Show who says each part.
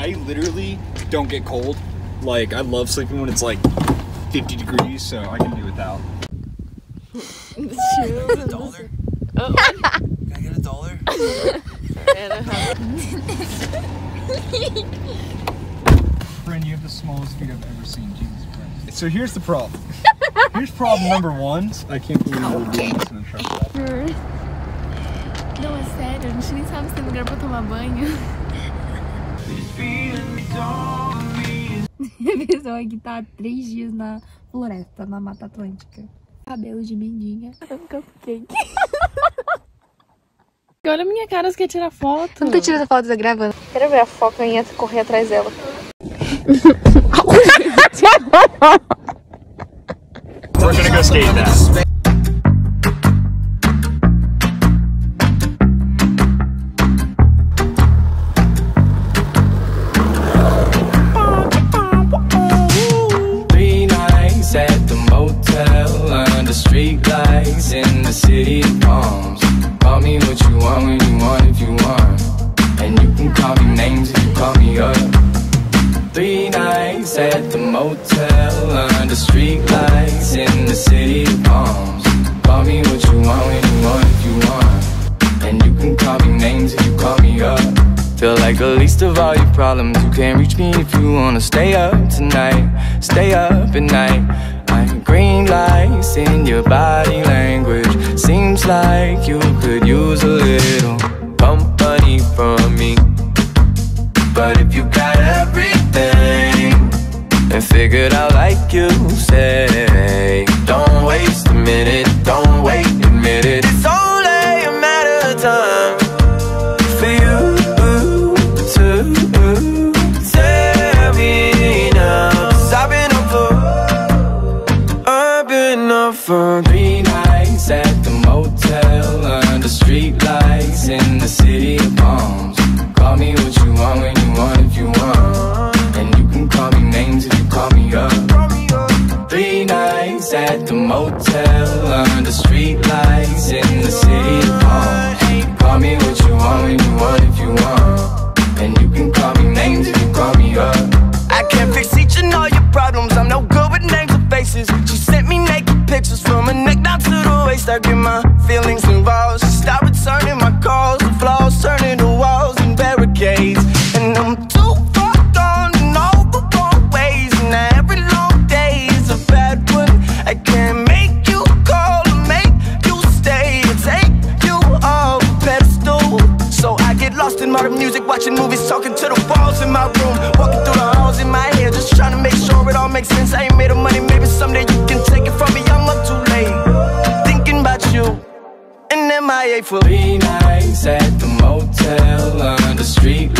Speaker 1: I literally don't get cold. Like I love sleeping when it's like 50 degrees, so I can do without.
Speaker 2: a dollar?
Speaker 3: Oh.
Speaker 2: Can I get a dollar?
Speaker 1: Friend, you have the smallest feet I've ever seen. Jesus Christ. So here's the problem. here's problem number one. I can't believe we're doing this in a truck stop.
Speaker 3: Não, é sério, a gente nem sabe se tem lugar pra tomar banho. Pessoa que tá há três dias na floresta, na Mata Atlântica. Cabelo de mendinha. Um cupcake. Olha a minha cara, você quer tirar foto?
Speaker 4: Não tô tirando foto, tô gravando. Quero ver a foca e correr atrás dela.
Speaker 1: We're gonna go skate now.
Speaker 5: Motel under street lights in the city of palms. Call me what you want when you want if you want. And you can call me names if you call me up. Three nights at the motel under street lights in the city of palms. Call me what you want when you want if you want. And you can call me names if you call me up. Feel like the least of all your problems. You can't reach me if you wanna stay up tonight. Stay up at night. Use a little company from me. But if you got everything and figured out like you say, don't waste a minute, don't motel under street lights in the city of. Call me what you want when you want if you want. And you can call me names if you call me up. I can't fix each and all your problems. I'm no good with names or faces. She sent me naked pictures from her neck down to the waist. I get my feelings watching movies, talking to the walls in my room, walking through the halls in my head, just trying to make sure it all makes sense. I ain't made of money, maybe someday you can take it from me. I'm up too late, thinking about you. And MIA for three nights at the motel under street